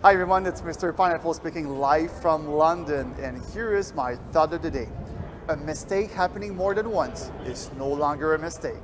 Hi everyone, it's Mr. Pineapple speaking live from London and here is my thought of the day. A mistake happening more than once is no longer a mistake.